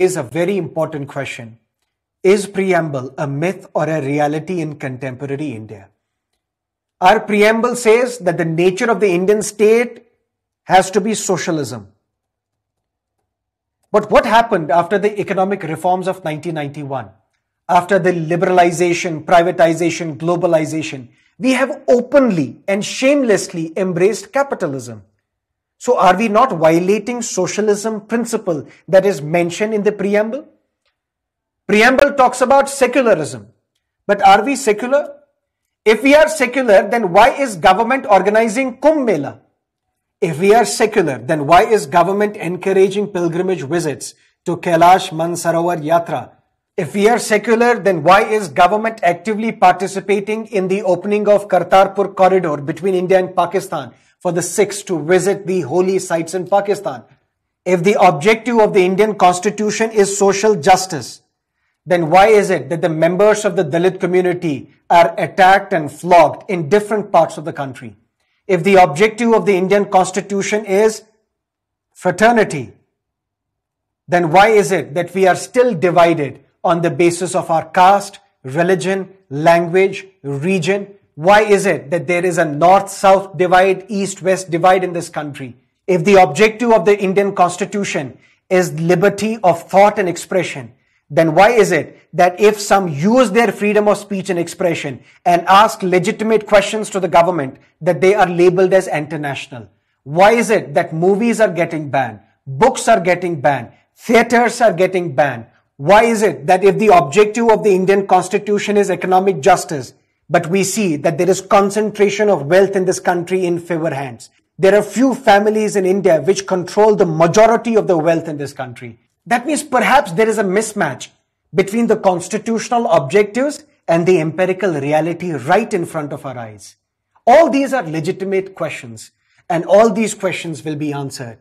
is a very important question. Is preamble a myth or a reality in contemporary India? Our preamble says that the nature of the Indian state has to be socialism. But what happened after the economic reforms of 1991? After the liberalization, privatization, globalization, we have openly and shamelessly embraced capitalism. So are we not violating socialism principle that is mentioned in the preamble? Preamble talks about secularism. But are we secular? If we are secular, then why is government organizing Kumbh Mela? If we are secular, then why is government encouraging pilgrimage visits to Kailash Mansarovar Yatra? If we are secular, then why is government actively participating in the opening of Kartarpur corridor between India and Pakistan for the Sikhs to visit the holy sites in Pakistan? If the objective of the Indian constitution is social justice, then why is it that the members of the Dalit community are attacked and flogged in different parts of the country? If the objective of the Indian constitution is fraternity, then why is it that we are still divided on the basis of our caste, religion, language, region? Why is it that there is a north-south divide, east-west divide in this country? If the objective of the Indian constitution is liberty of thought and expression, then why is it that if some use their freedom of speech and expression and ask legitimate questions to the government that they are labeled as anti-national? Why is it that movies are getting banned, books are getting banned, theaters are getting banned? Why is it that if the objective of the Indian constitution is economic justice, but we see that there is concentration of wealth in this country in fewer hands? There are few families in India which control the majority of the wealth in this country. That means perhaps there is a mismatch between the constitutional objectives and the empirical reality right in front of our eyes. All these are legitimate questions and all these questions will be answered